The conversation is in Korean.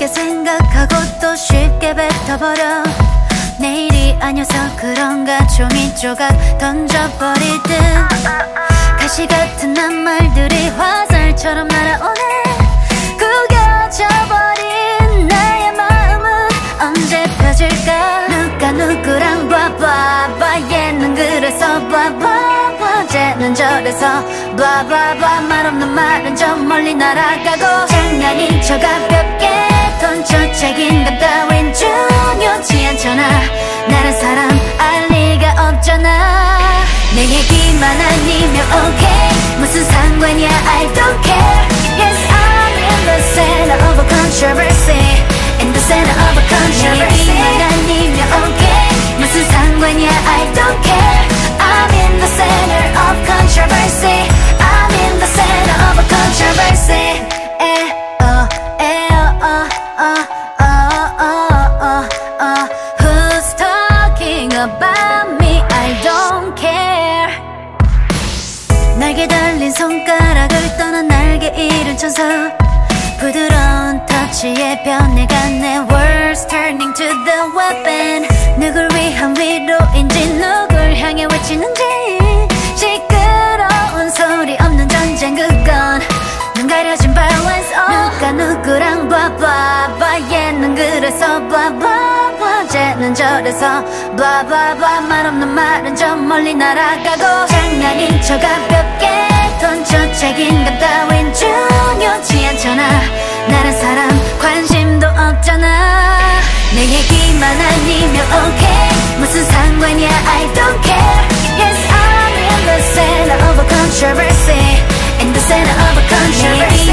쉽게 생각하고 또 쉽게 뱉어버려. 내일이 아니어서 그런가 좀 이조각 던져버리듯. 가시 같은 남 말들이 화살처럼 날아오네. 구겨져버린 나의 마음은 언제 펴질까? 누가 누구랑 봐봐봐. 얘는 그래서 봐봐봐. 쟤는 저래서 blah 말 없는 말은 좀 멀리 날아가고. 장난인 척 가볍게 책임감 따윈 중요치 않잖아 나란 사람 알 리가 없잖아 내 얘기만 아니면 okay 무슨 상관이야 I don't care Yes I'm in the center of a controversy 날개 달린 손가락을 떠난 날개 잃은 천사. 부드러운 터치에 변해간 내 words turning to the weapon. 누굴 위한 위로인지 누굴 향해 외치는지. 시끄러운 소리 없는 전쟁 그건 눈 가려진 violence oh. 누가 누구랑 봐봐봐 얘는 그래서 봐봐 봐 쟤는 저래서 봐봐봐 말없는 말은 저 멀리 날아가고 장난인 척 가볍게 던져 책임감 따윈 중요치 않잖아 나란 사람 관심도 없잖아 내 얘기만 아니면 okay 무슨 상관이야 I don't care Yes I'm in the center of a controversy In the center of a controversy